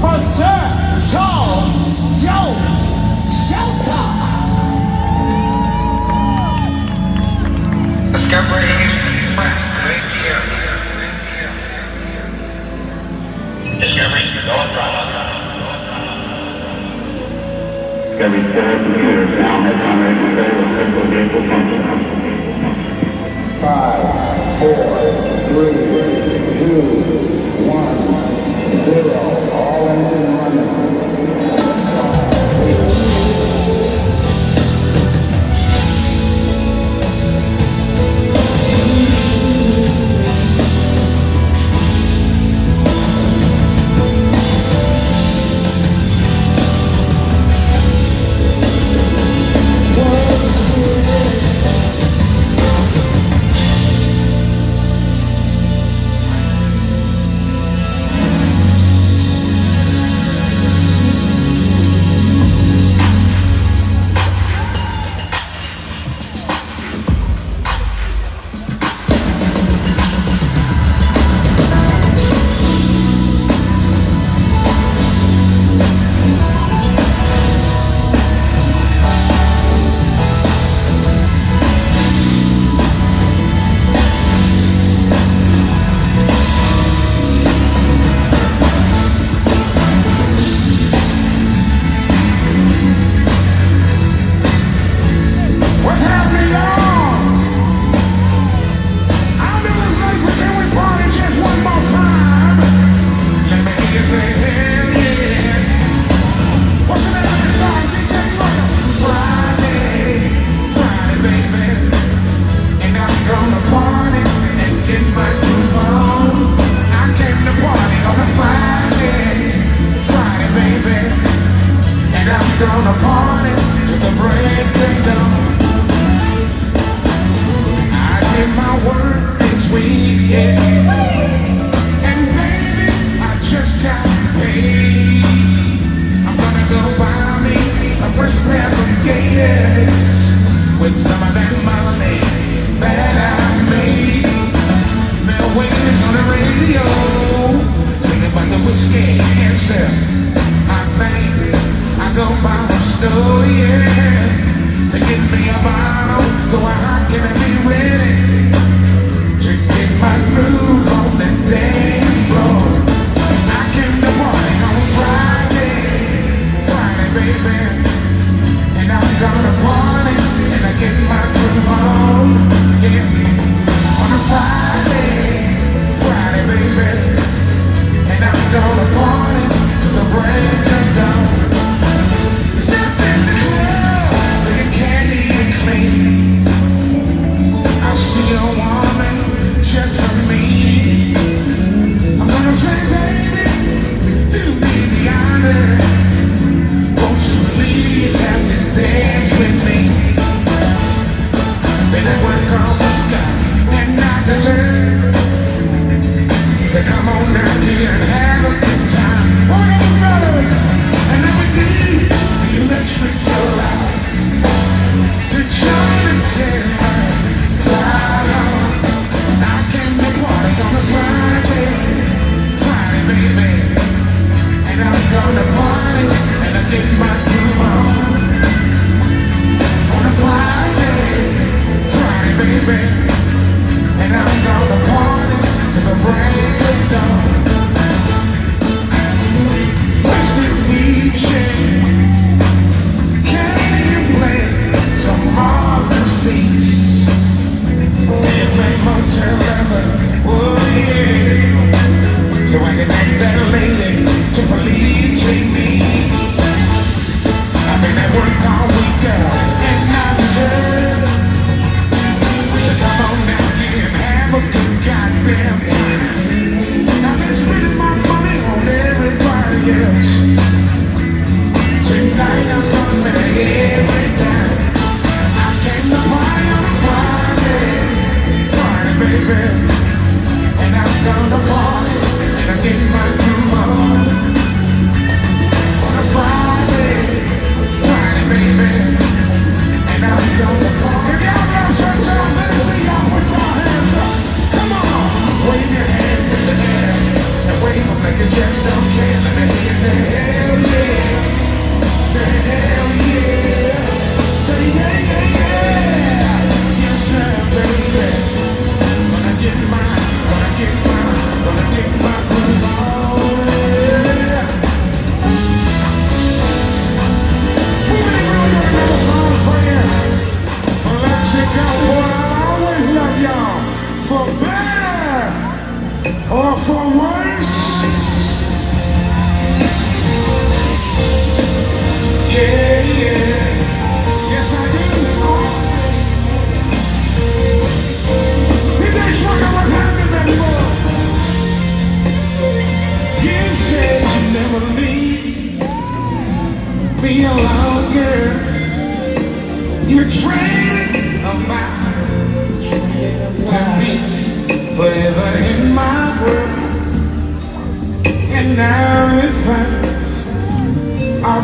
for Sir Charles Jones Shelter. Discovery now. Five, four, three, two, one zero, all engine running.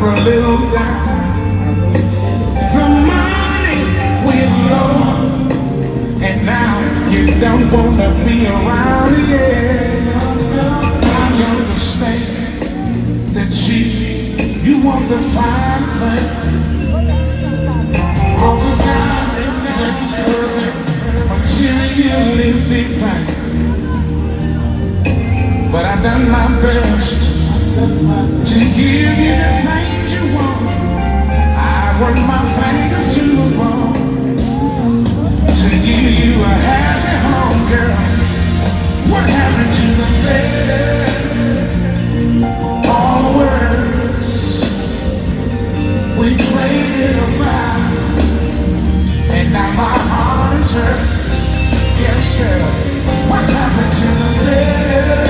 Are a little down. The money we lost, and now you don't wanna be around here. I understand that you, you want the fine things. All the diamonds and pearls, materialistic things. But I've done my best to give you the Yes, sir. What happened to the better?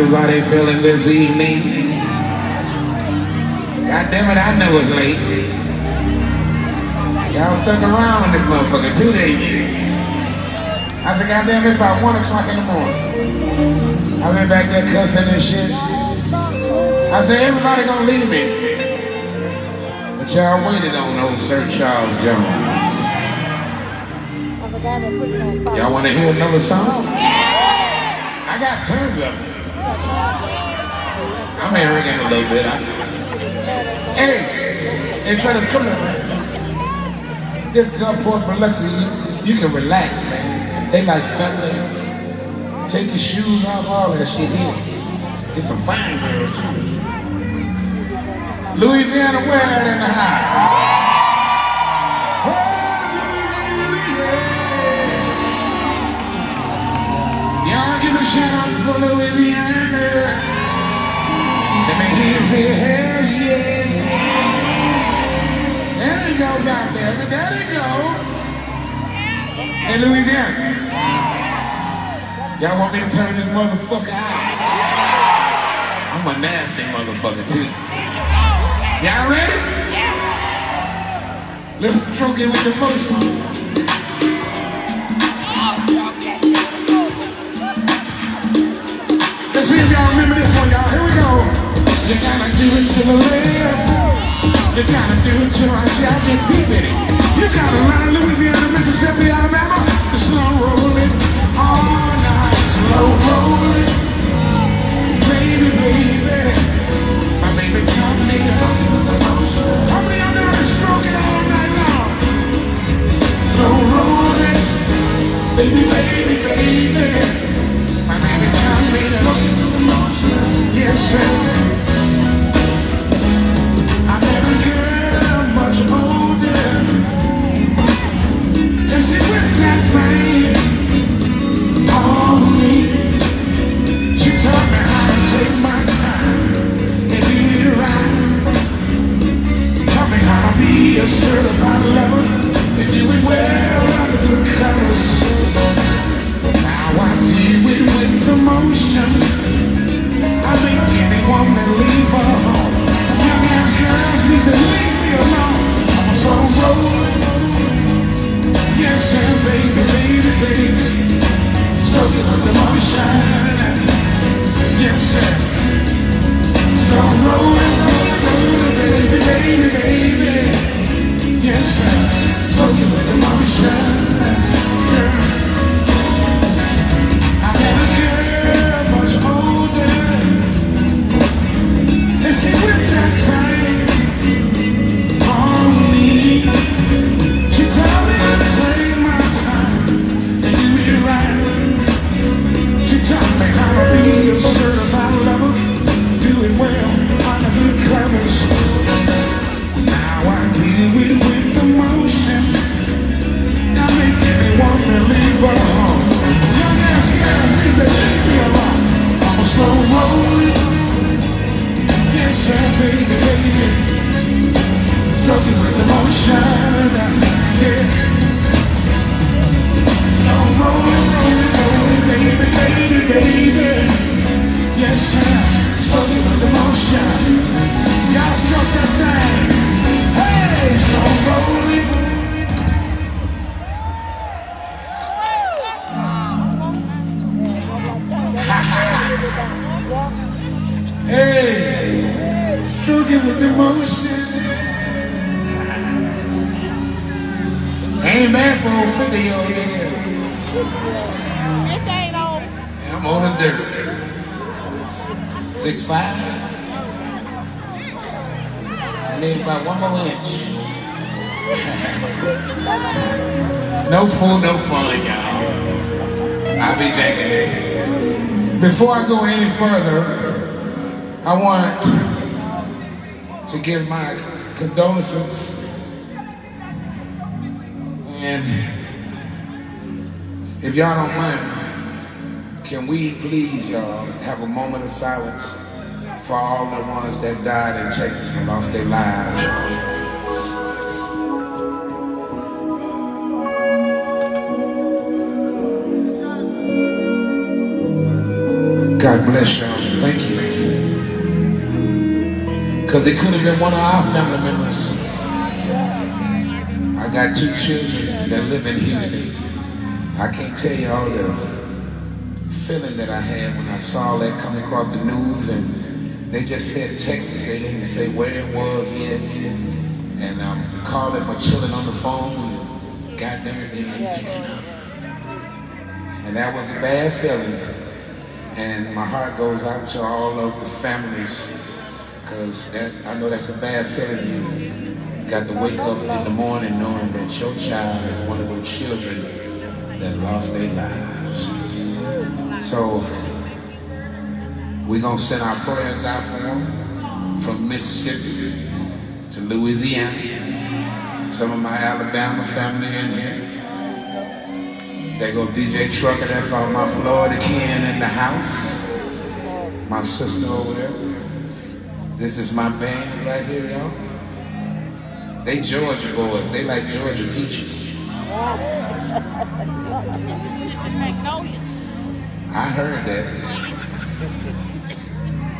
Everybody feeling this evening? God damn it, I know it's late. Y'all stuck around in this motherfucker two days. I said, God damn, it's about one o'clock in the morning. I've been back there cussing and shit. I said, everybody gonna leave me. But y'all waited on old Sir Charles Jones. Y'all wanna hear another song? I got tons of them. I'm arrogant a little bit. I, hey, hey fellas, come here, man. This Gulfport Biloxi, you, you can relax, man. They like family. Take your shoes off, all that shit here. There's some fine girls too. Louisiana, where in the house? Y'all give a shout out for Louisiana. Let me hear you say hell yeah. There they go, goddamn it, there they go. Hey, Louisiana. Y'all want me to turn this motherfucker out? I'm a nasty motherfucker too. Y'all ready? Let's stroke it with the emotion. See if y'all remember this one, y'all. Here we go. You gotta do it to the left. You gotta do it to right. See, baby, baby, baby. Stroking with emotion. Yes, sir. Slow rolling, rolling, baby, baby, baby. Yes, sir. Stroking with emotion. Yeah. shine. No fool, no fun, y'all. I'll be jacking. it. Before I go any further, I want to give my condolences and if y'all don't mind, can we please, y'all, have a moment of silence for all the ones that died in Texas and lost their lives, God bless y'all. Thank you. Because it could have been one of our family members. I got two children that live in Houston. I can't tell you all the feeling that I had when I saw that come across the news and they just said Texas. They didn't say where it was yet. And I'm calling my children on the phone and God damn it, they ain't picking up. And that was a bad feeling. And my heart goes out to all of the families because I know that's a bad feeling. You got to wake up in the morning knowing that your child is one of those children that lost their lives. So we're going to send our prayers out for them from Mississippi to Louisiana. Some of my Alabama family in here. There go DJ Trucker, that's all my Florida kin in the house. My sister over there. This is my band right here, y'all. They Georgia boys. They like Georgia peaches. Mississippi Magnolias. I heard that.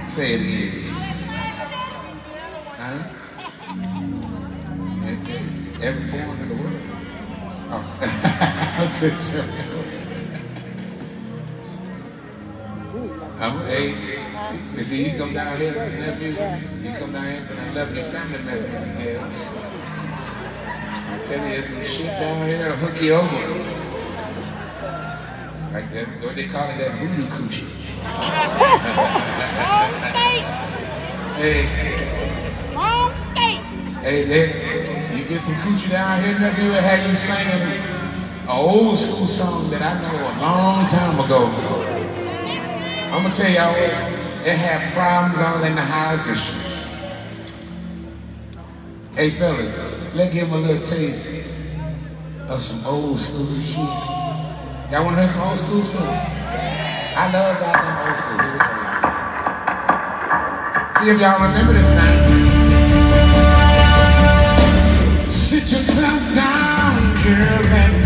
Say it again. Huh? Every porn in the world. Oh. I'm, hey, you see, you come down here, nephew, you come down here, but I left your family messing with your ass. I'm telling you, there's some shit down here, to hook you over. Like that, what they call it, that voodoo coochie. Wrong state. Hey, Wrong state. hey, they, you get some coochie down here, nephew, and have you singing an old school song that I know a long time ago. I'm gonna tell y'all it had problems all in the house and shit. Hey fellas, let's give them a little taste of some old school shit. Y'all wanna hear some old school stuff? I love goddamn old school. Here we go. See if y'all remember this now. Sit yourself down, girl, and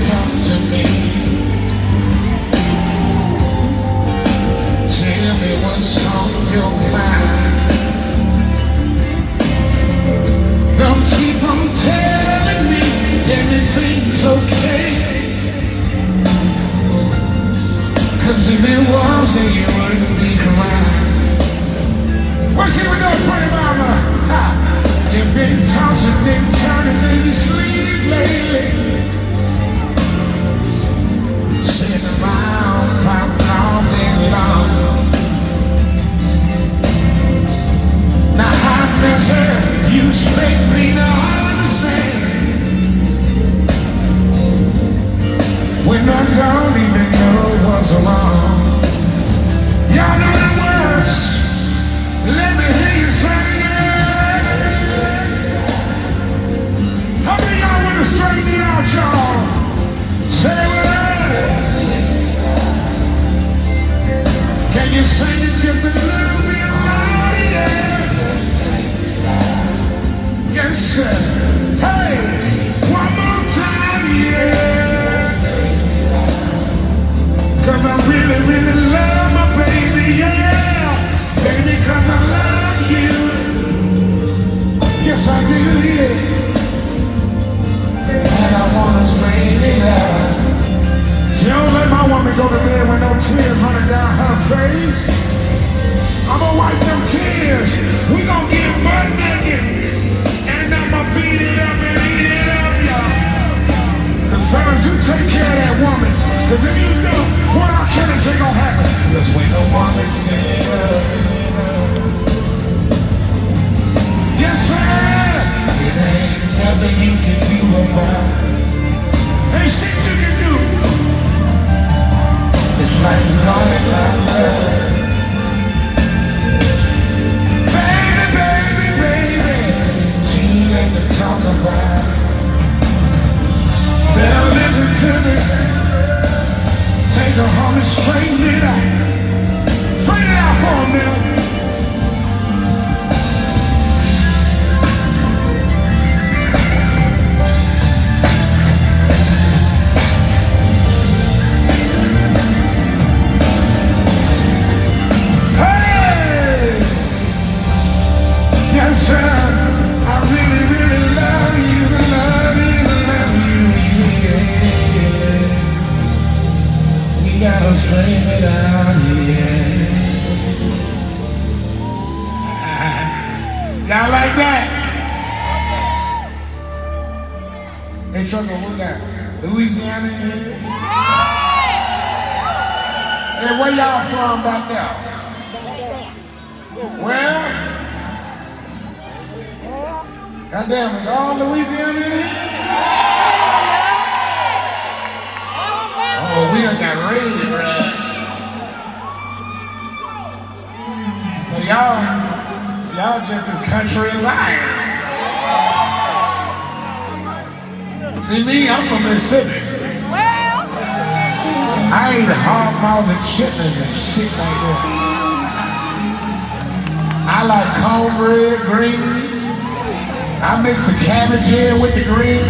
Cause it was, then you wouldn't be crying. What's it we gonna pray, mama? From back there? Well, goddamn, is all Louisiana in here? Oh, we done got raided, bruh. Hmm, so y'all, y'all just as country as I am. See me, I'm from Mississippi. I ain't hog maws and and shit like that. I like cornbread, greens. I mix the cabbage in with the greens.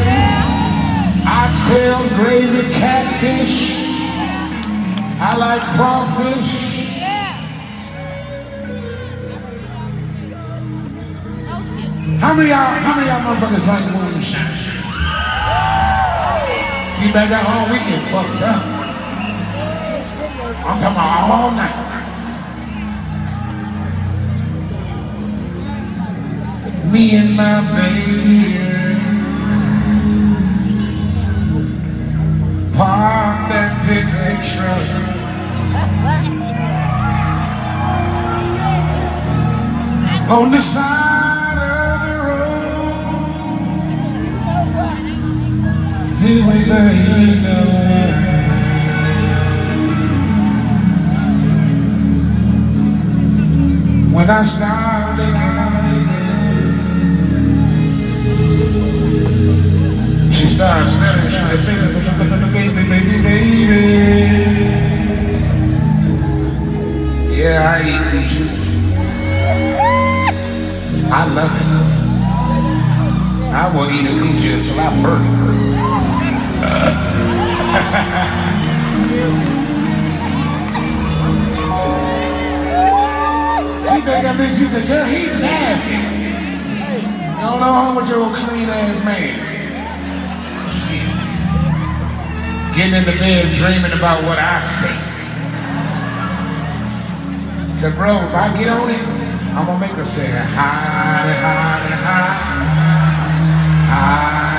Oxtail, gravy, catfish. I like crawfish. How many y'all, how many y'all motherfuckers drink moonshine? See, back at home, we get fucked up. I'm talking about all night. Me and my baby park that pickup truck on the side of the road. Do we let you know I start She starts stuttering. She said, baby, baby, baby, baby. Yeah, I eat coochie. I love it. I will eat a coochie until I burn. She I girl. He nasty. You don't know how much your clean ass man. Getting in the bed dreaming about what I say. Cause bro, if I get on it, I'm gonna make her say hi, hi, hi, hi,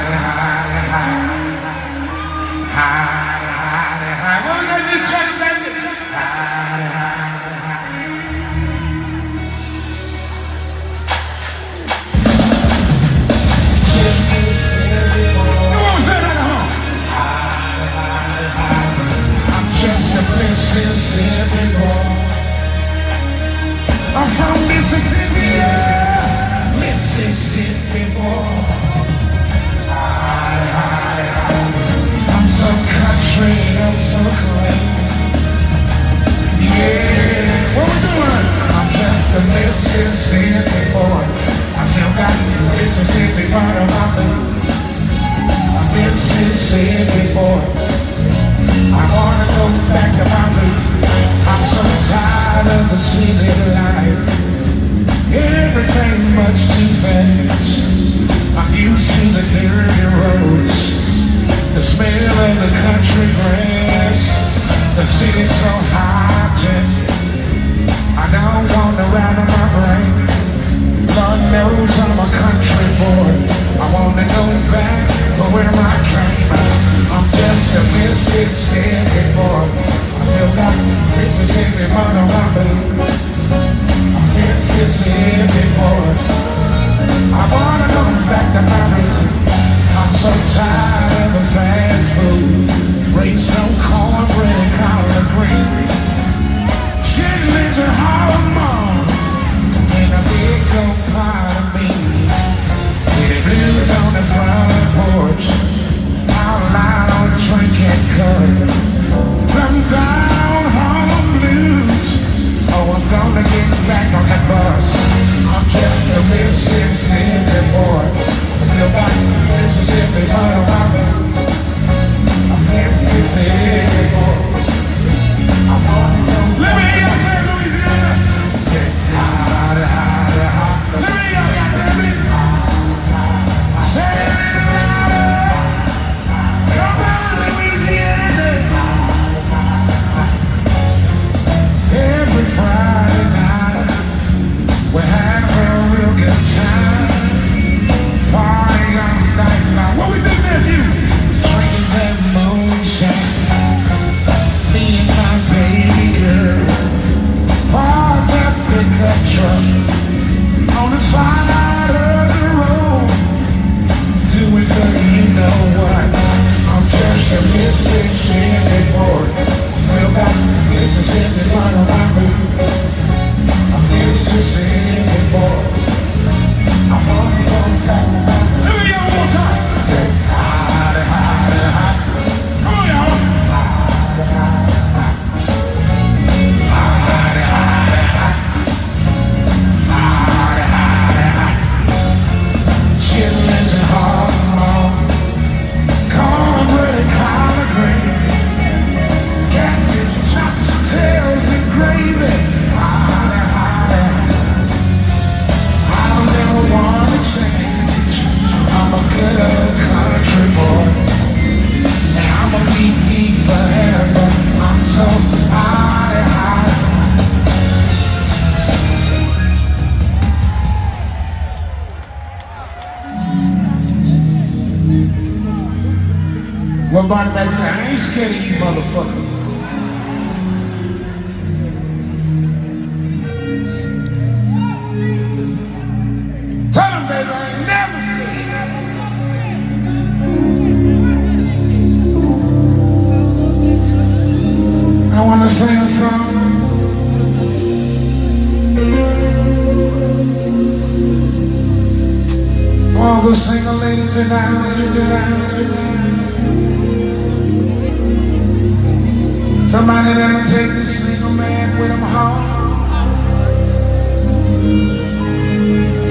Somebody that'll take this single man with him home.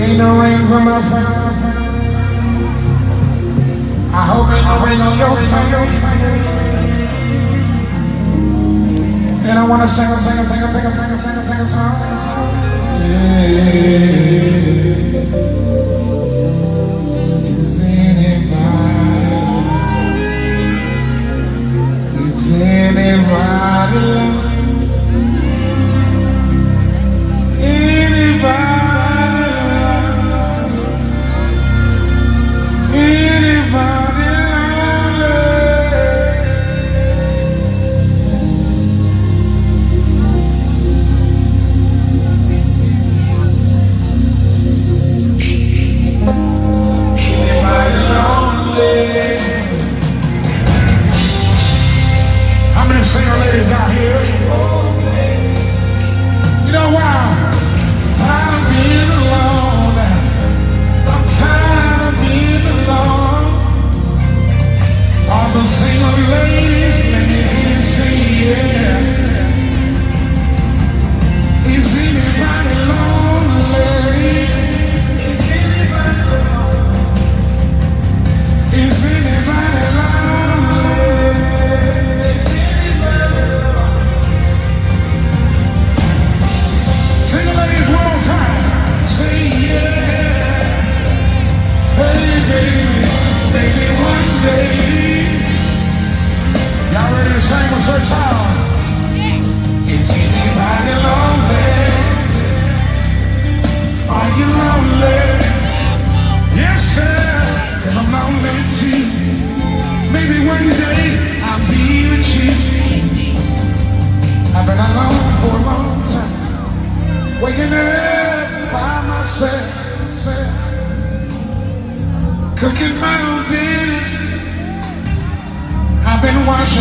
Ain't no rings on my finger. I hope ain't no ring on your finger. And I wanna sing a sing a sing a sing a sing a sing a sing a song. Yeah. Anybody? Anybody?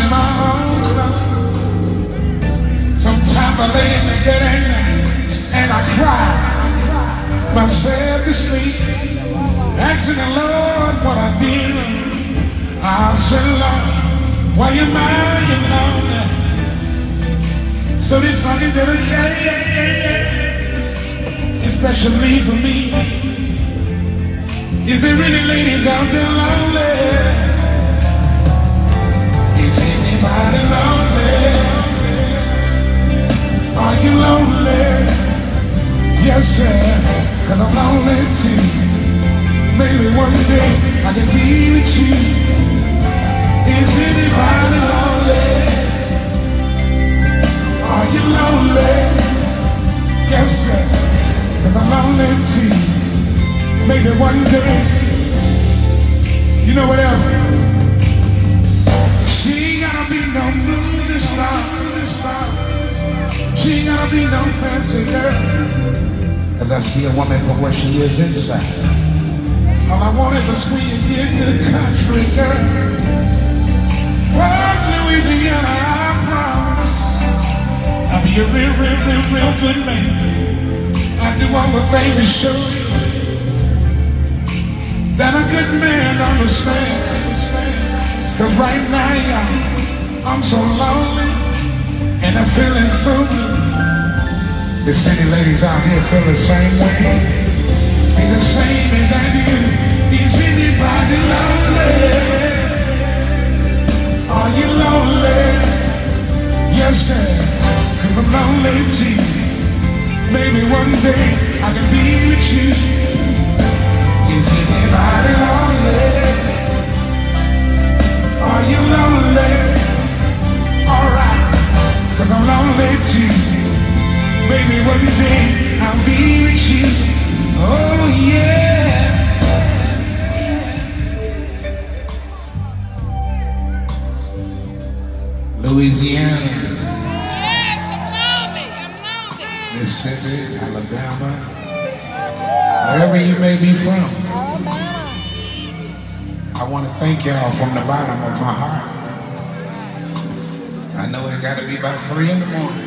Own clothes. Sometimes I lay in the bed and I cry myself to sleep. Asking the Lord what I did. I said, Lord, why you mad, you lonely? So this song is dedicated, especially for me. Is there really ladies out there lonely? Anybody lonely? Are you lonely? Yes, sir, cause I'm lonely too. Maybe one day I can be with you. Is anybody lonely? Are you lonely? Yes, sir, cause I'm lonely too. Maybe one day. You know what else? Movie star. She ain't gotta be no fancy girl. Cause I see a woman for what she is inside. All I want is a sweet and good country girl. From Louisiana, I promise. I'll be a real, real, real, real good man. I do all the things to show you that a good man understands. Cause right now, y'all, I'm so lonely and I'm feeling so good. There's any ladies out here feel the same way? Be the same as I do. Is anybody lonely? Are you lonely? Yes, sir. Cause I'm lonely too. Maybe one day I can be with you. Is anybody lonely? Are you lonely? Baby, one day I'll be with you Oh yeah. Louisiana. Mississippi, Alabama. Wherever you may be from. I want to thank y'all from the bottom of my heart. I know it got to be about 3 in the morning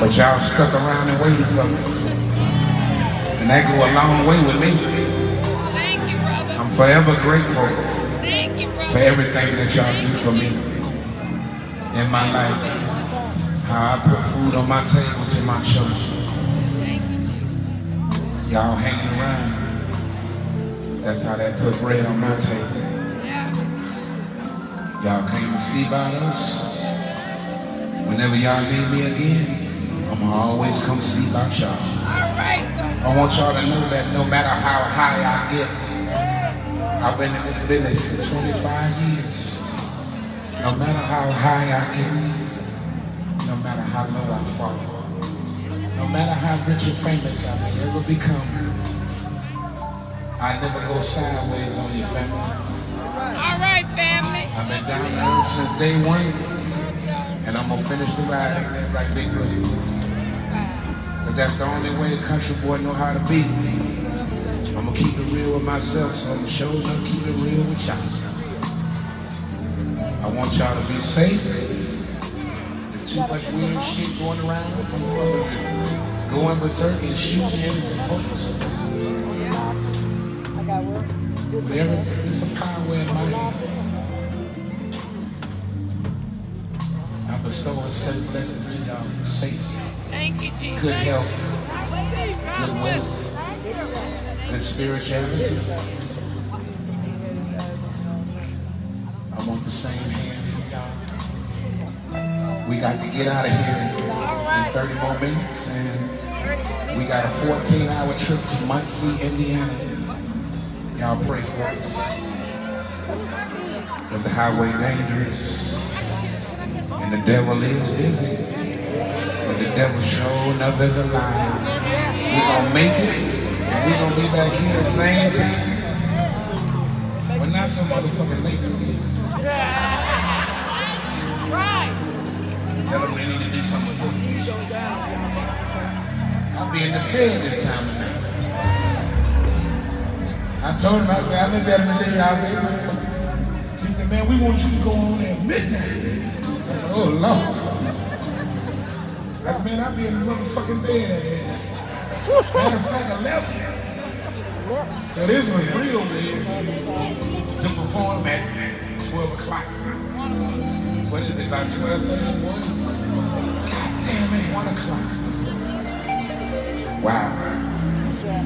but y'all stuck around and waited for me, and that go a long way with me. Thank you, brother. I'm forever grateful Thank you, brother. for everything that y'all do for me in my life. How I put food on my table to my children. Y'all hanging around. That's how that put bread on my table. Y'all came to see about us. Whenever y'all need me again, I'ma always come see about y'all. All right. I want y'all to know that no matter how high I get, I've been in this business for 25 years. No matter how high I get, no matter how low I fall, no matter how rich or famous I may ever become, I never go sideways on your family. All right, family. I've been down to earth since day one, and I'm gonna finish the ride ain't that like Big. Cause that's the only way a country boy know how to be. I'm gonna keep it real with myself, so I'm gonna show up, keep it real with y'all. I want y'all to be safe. There's too much weird shit going around. Motherfuckers just going berserk and shooting innocent folks. Whatever, there's some power in my hand. I bestow certain blessings to y'all for safety, Thank you, Jesus. good health, good wealth, good spirituality. I want the same hand from y'all. We got to get out of here in 30 more minutes, and we got a 14-hour trip to Muncie, Indiana. Y'all pray for us. Cause the highway dangerous, and the devil is busy. But the devil sure enough is a liar. We gonna make it, and we gonna be back here same time. But not some motherfucking late. Right. Tell them they need to do something this. I'll be in the bed this time of night. I told him, I said, I looked at him today, I said, man. He said, man, we want you to go on at midnight. I oh, Lord. I said, man, I'll be in the motherfucking bed at midnight. Matter of fact, 11. So this was real weird to perform at 12 o'clock. What is it, about 12.31? God damn it, 1 o'clock. Wow.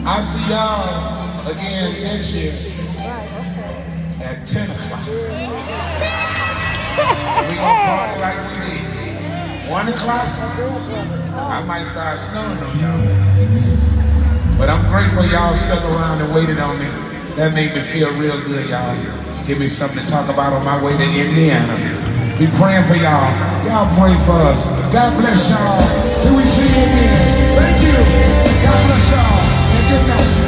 I'll see y'all again next year at 10 o'clock. 1 o'clock, I might start snowing on y'all. But I'm grateful y'all stuck around and waited on me. That made me feel real good, y'all. Give me something to talk about on my way to Indiana. Be praying for y'all. Y'all pray for us. God bless y'all. Till we see you again. Thank you. God bless y'all. And good night.